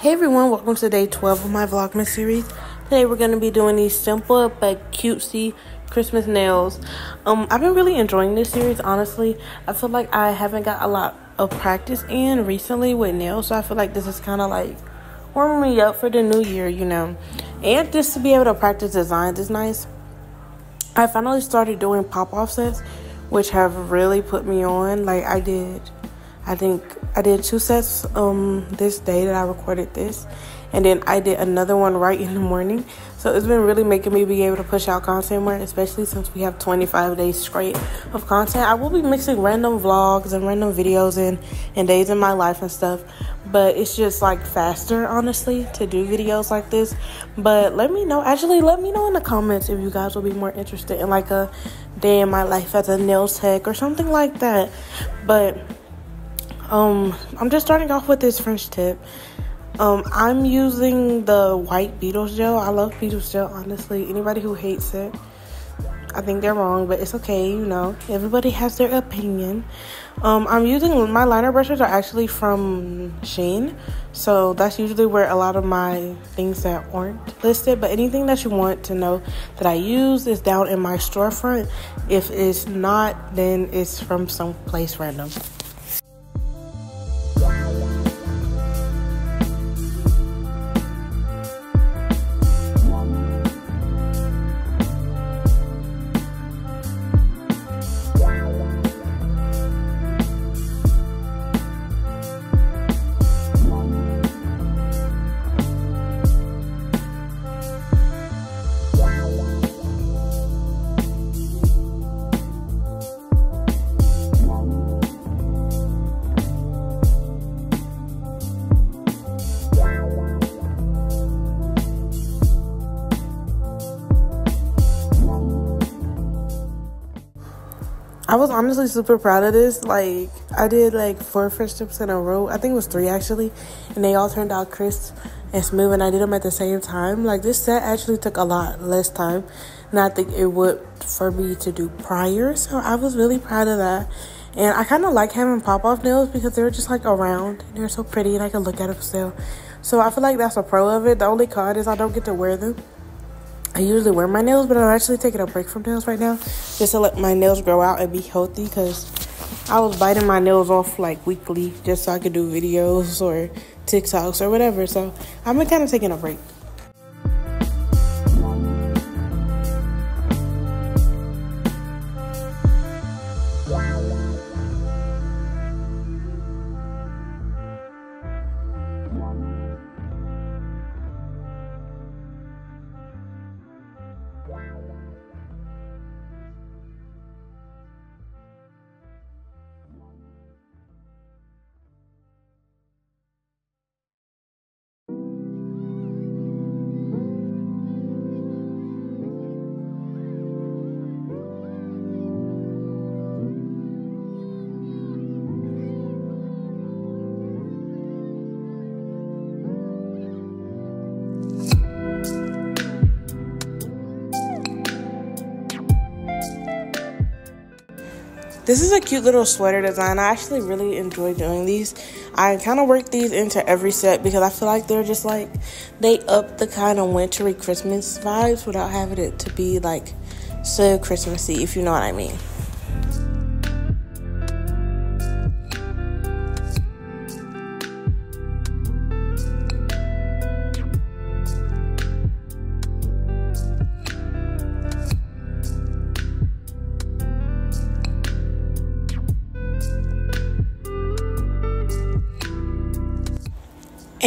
Hey everyone, welcome to day 12 of my Vlogmas series. Today we're going to be doing these simple but cutesy Christmas nails. Um, I've been really enjoying this series, honestly. I feel like I haven't got a lot of practice in recently with nails, so I feel like this is kind of like warming me up for the new year, you know. And just to be able to practice designs is nice. I finally started doing pop-off sets, which have really put me on. Like I did I think I did two sets um this day that I recorded this and then I did another one right in the morning. So it's been really making me be able to push out content more, especially since we have 25 days straight of content. I will be mixing random vlogs and random videos and and days in my life and stuff, but it's just like faster honestly to do videos like this. But let me know. Actually, let me know in the comments if you guys will be more interested in like a day in my life as a nail tech or something like that. But um, I'm just starting off with this French tip. Um, I'm using the white Beetles gel. I love Beetles gel, honestly. Anybody who hates it, I think they're wrong, but it's okay, you know. Everybody has their opinion. Um, I'm using my liner brushes are actually from Shein, so that's usually where a lot of my things that aren't listed. But anything that you want to know that I use is down in my storefront. If it's not, then it's from some place random. I was honestly super proud of this. Like, I did like four tips in a row. I think it was three actually, and they all turned out crisp and smooth. And I did them at the same time. Like, this set actually took a lot less time than I think it would for me to do prior. So I was really proud of that. And I kind of like having pop off nails because they're just like around and they're so pretty, and I can look at them still. So I feel like that's a pro of it. The only con is I don't get to wear them. I usually wear my nails, but I'm actually taking a break from nails right now just to let my nails grow out and be healthy because I was biting my nails off like weekly just so I could do videos or TikToks or whatever. So I've been kind of taking a break. This is a cute little sweater design. I actually really enjoy doing these. I kind of work these into every set because I feel like they're just like, they up the kind of wintry Christmas vibes without having it to be like so Christmassy, if you know what I mean.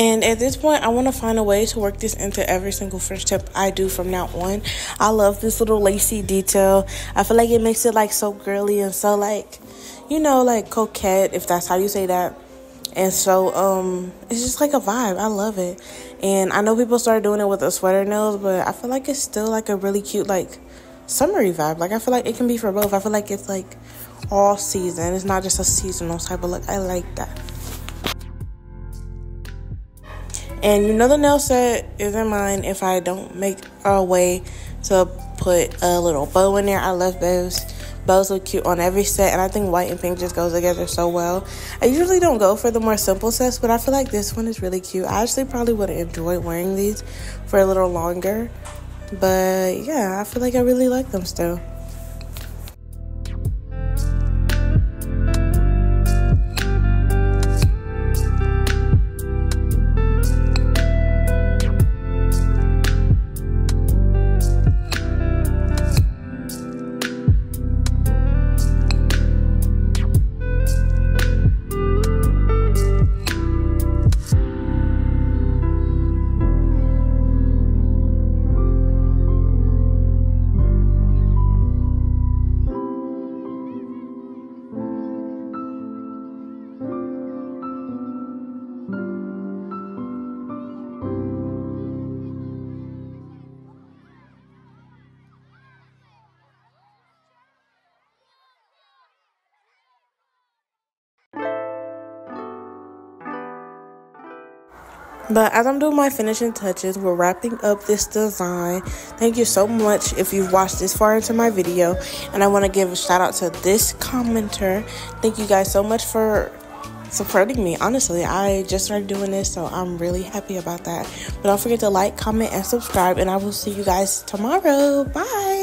And at this point, I want to find a way to work this into every single French tip I do from now on. I love this little lacy detail. I feel like it makes it like so girly and so like, you know, like coquette, if that's how you say that. And so um it's just like a vibe. I love it. And I know people started doing it with the sweater nails, but I feel like it's still like a really cute like summery vibe. Like I feel like it can be for both. I feel like it's like all season. It's not just a seasonal type of look. I like that. And you know the nail set isn't mine if I don't make a way to put a little bow in there. I love bows. bows look cute on every set, and I think white and pink just goes together so well. I usually don't go for the more simple sets, but I feel like this one is really cute. I actually probably would enjoy wearing these for a little longer, but yeah, I feel like I really like them still. But as I'm doing my finishing touches, we're wrapping up this design. Thank you so much if you've watched this far into my video. And I want to give a shout out to this commenter. Thank you guys so much for supporting me. Honestly, I just started doing this, so I'm really happy about that. But don't forget to like, comment, and subscribe. And I will see you guys tomorrow. Bye.